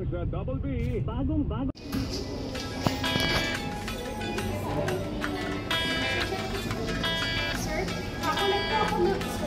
lamang sa Double B. Bagong bago. Sir, kakulit po ako na.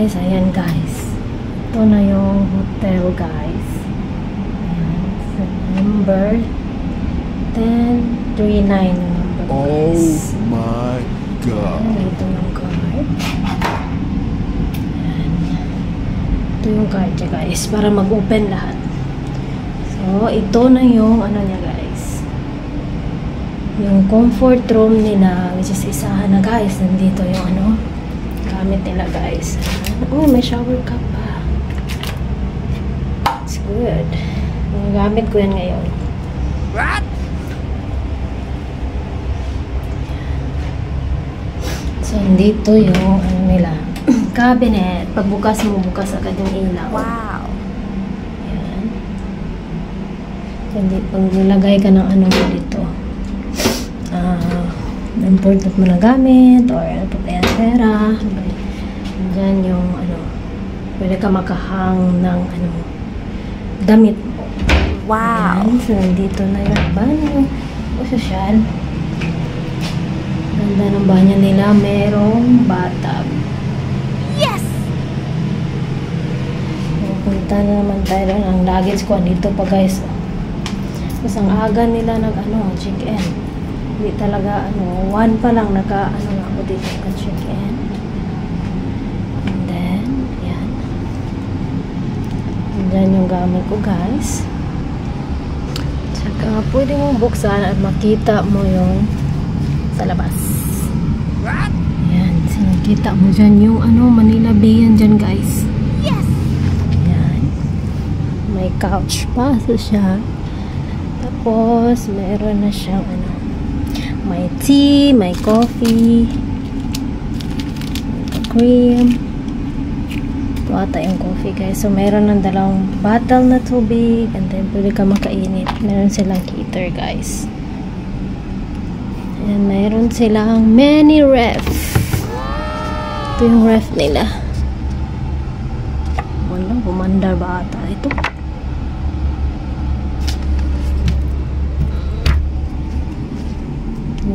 Guys, ayan guys. Ito na yung hotel guys. Ayan. So, number 1039 yung number guys. my Ayan, ito yung card. Ayan. Ito yung card niya guys. Para mag-open lahat. So, ito na yung ano niya guys. Yung comfort room nila. Which is isahan na guys. Nandito yung ano. Gamit nila guys. Oh, may shower cup pa. It's good. Gamit ko yan ngayon. So, dito yung ano nila. Cabinet. Pagbukas mo, bukas agad yung ilaw. Wow. Yan. Hindi, pag nilagay ka ng ano mo dito. Ah, important mo na gamit or ano pa ba yan, pera. Diyan yung ano, pwede ka makahang ng ano, damit mo. Wow. Ayan, so, nandito na yung banyo. O, sosyal. Ganda ng banyo nila. Merong bathtub. Yes! Pupunta na naman tayo doon. Ang luggage ko dito pa guys. Tapos ang aga nila nag ano, check-in. Hindi talaga ano, one pa lang naka ano na ako dito naka check-in. And then, yan. Diyan yung gamit ko guys. Tsaka pwede mong buksan at makita mo yung sa labas. Yan, sinakita mo dyan yung ano, Manila Bay yan dyan guys. Yes! Yan. May couch pa so siya. Tapos, meron na siyang ano, may tea, may coffee, may cream. Ito ata yung coffee guys. So, meron ng dalawang bottle na tubig and then pwede ka makainit. Meron silang heater guys. And mayroon silang many ref. Ito yung ref nila. Wala, bumandar ba ata ito?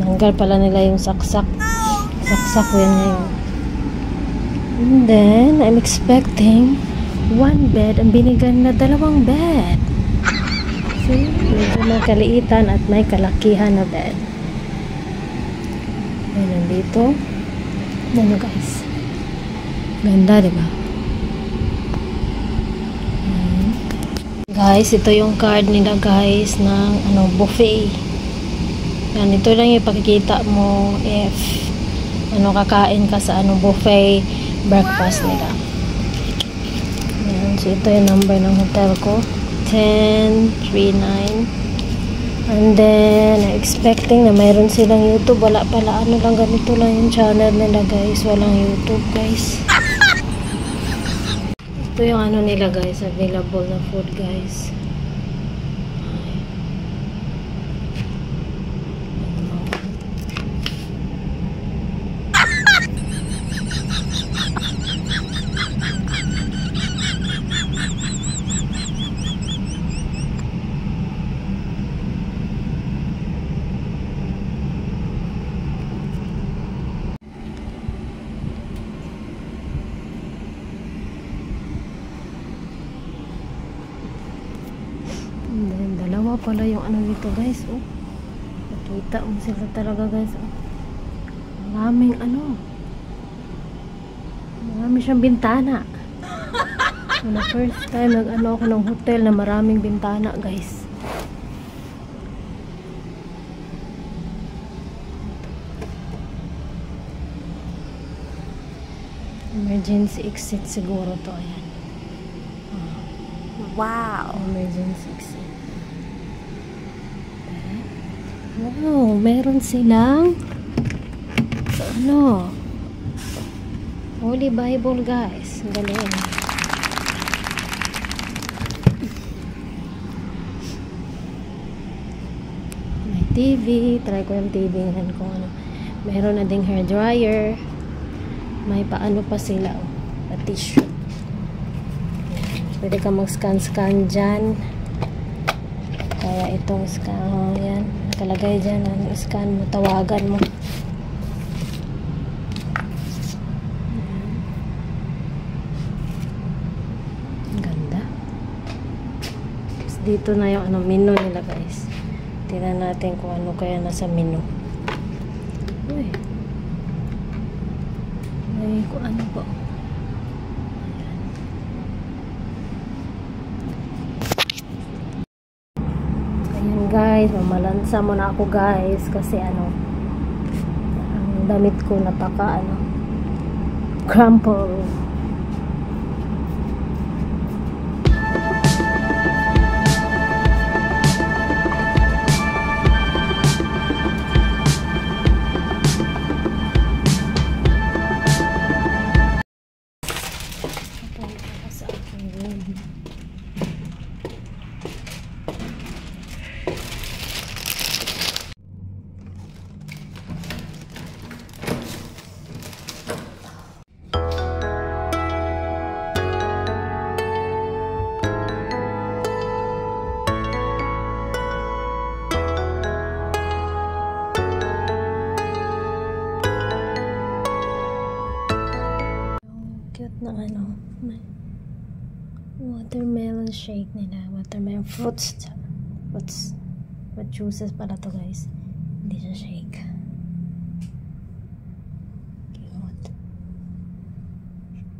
Nanggal pala nila yung saksak. Saksak ko yan ngayon. And then, I'm expecting one bed. Ang binigyan na dalawang bed. See? Medyo may kaliitan at may kalakihan na bed. Ayan, nandito. Ano guys? Ganda, di ba? Ayan. Guys, ito yung card nila guys ng ano, buffet. Yan, ito lang yung pakikita mo if ano kakain ka sa ano buffet breakfast nila. Yan, so ito yung number ng hotel ko. 1039 And then, expecting na mayroon silang YouTube. Wala pala. Ano lang, ganito lang yung channel nila, guys. Walang YouTube, guys. Ito yung ano nila, guys. Available na food, guys. Dalawa pala yung ano dito guys. Oh. Nakita mo sila talaga guys. Oh. Maraming ano. Marami siyang bintana. So, na first time nag-ano ako ng hotel na maraming bintana guys. Emergency exit siguro to. Ayan. Wow. Emergency exit. Wow, meron silang ano Holy Bible guys. Galing. May TV. Try ko yung TV ngayon kung ano. Meron na ding hair dryer. May paano pa sila. Oh. Pa tissue. Pwede ka mag-scan-scan dyan. Kaya itong scan, yan. Nakalagay dyan. Ang scan mo, tawagan mo. Ganda. Dito na yung ano, menu nila guys. Tingnan natin kung ano kaya nasa menu. Uy. Ay, kung ano po. Ayan guys, mamalansa muna ako guys kasi ano ang damit ko napaka ano crumple. Cute na ano. May watermelon shake nila. Watermelon fruits. Fruits. What juices pala to guys. Hindi siya shake. Cute.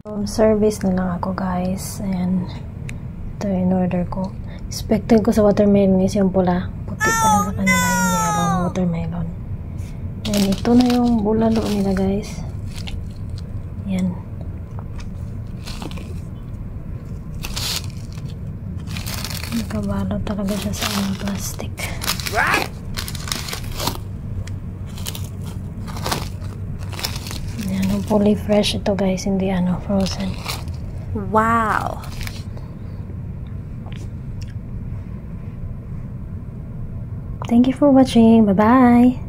Um, service na lang ako guys. Ayan. Ito in order ko. Expected ko sa watermelon is yung pula. Puti pala sa kanila yung yellow watermelon. Ayan, ito na yung bulalo nila guys. Yan. Nakabalot talaga siya sa anong plastic. Yan, ang fully fresh ito guys, hindi ano, frozen. Wow. Thank you for watching. Bye-bye!